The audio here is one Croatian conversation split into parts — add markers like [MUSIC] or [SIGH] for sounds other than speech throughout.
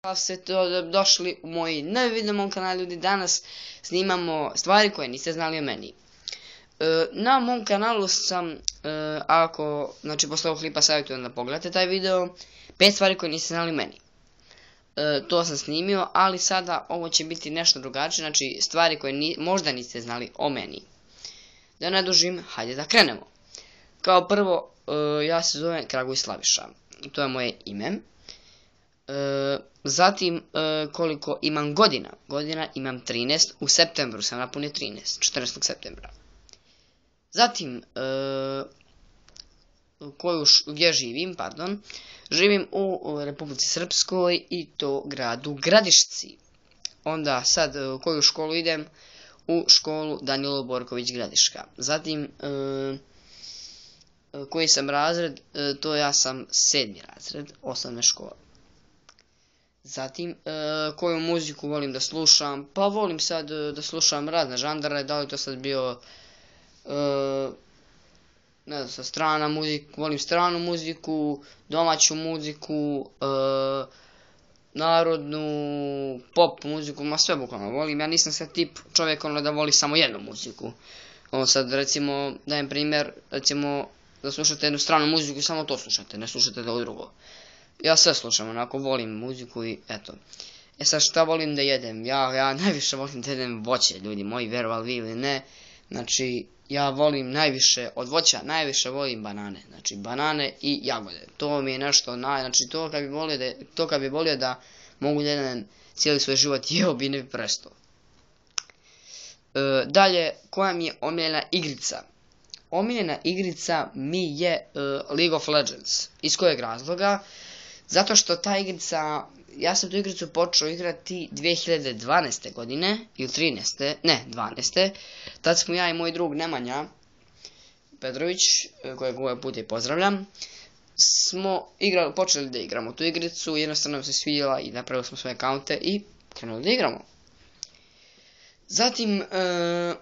Pa ste to došli u moj novi video mom kanalu ljudi danas snimamo stvari koje niste znali o meni. E, na mom kanalu sam, e, ako, znači posle ovog klipa savjetujem da pogledate taj video, pet stvari koje niste znali o meni. E, to sam snimio, ali sada ovo će biti nešto drugačije, znači stvari koje možda niste znali o meni. Da ne dužim, hajde da krenemo. Kao prvo, ja se zovem Kraguj Slaviša, to je moje ime. E, zatim e, koliko imam godina. Godina imam 13. U septembru sam napunio 13. 14. septembra. Zatim e, koju, gdje živim, pardon. Živim u Republici Srpskoj i to gradu Gradišci. Onda sad koju školu idem? U školu Danilo Borković Gradiška. Zatim koji sam razred, to ja sam sedmi razred osnovne škole. Zatim, e, koju muziku volim da slušam? Pa volim sad e, da slušam razne žandare, da li to sad bio, e, ne znam, strana muzika, volim stranu muziku, domaću muziku, narodnu, pop muziku, ma sve bukvalno volim. Ja nisam sad tip čovjek ono da voli samo jednu muziku. Ono sad recimo, dajem primjer, recimo da slušate jednu stranu muziku i samo to slušate, ne slušate da drugo. Ja sve slušam, onako volim muziku i eto. E sad šta volim da jedem? Ja, ja [LAUGHS] najviše volim da jedem voće, ljudi moji, verovali vi ili ne. Znači, ja volim najviše, od voća najviše volim banane. Znači, banane i jagode. To mi je nešto naj, znači to kad bi volio da, to kad bi volio da mogu da jedem cijeli svoj život, [LAUGHS] jeo bi ne bi presto. E, dalje, koja mi je omiljena igrica? Omiljena igrica mi je e, League of Legends. Iz kojeg razloga? Zato što ta igrica, ja sam tu igricu počeo igrati 2012. godine, ili 13. ne, 12. Tad smo ja i moj drug Nemanja Petrović, kojeg ovaj put je pozdravljam, smo igrali, počeli da igramo tu igricu, jednostavno nam se svidjela i napravili smo svoje kaunte i krenuli da igramo. Zatim, e,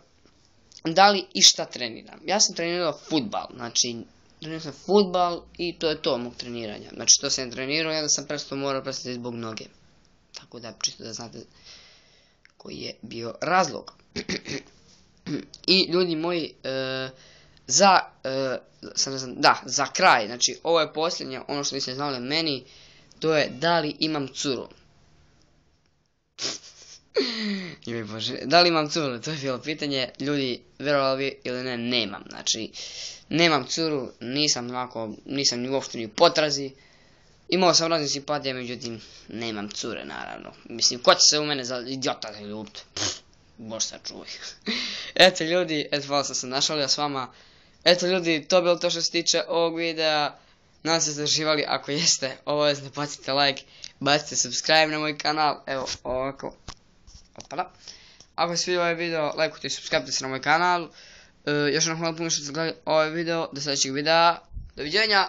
da li i šta treniram? Ja sam trenirao futbal, znači trenirao sam futbal i to je to mog treniranja. Znači to sam trenirao i onda sam presto morao prestati zbog noge. Tako da čisto da znate koji je bio razlog. [CLEARS THROAT] I ljudi moji, e, za, e, da, za kraj, znači ovo je posljednje, ono što niste znali meni, to je da li imam curu. [LAUGHS] Joj bože, da li imam curu, to je bilo pitanje, ljudi, vjerovali ili ne, nemam, znači, nemam curu, nisam onako, nisam ni uopšte ni potrazi, imao sam razne simpatije, međutim, nemam cure, naravno, mislim, ko će se u mene za idiota da ljubiti, bož čuvaj. [LAUGHS] eto ljudi, eto, hvala sam se našalio s vama, eto ljudi, to bilo to što se tiče ovog videa, Nadam se da živali, ako jeste, obavezno bacite like, bacite subscribe na moj kanal, evo ovako, Opala. Ako se vidio ovaj video, lajkujte i subscribe se na moj kanal. E, još jednom hvala puno što ste gledali ovaj video. Do sljedećeg videa. Doviđenja.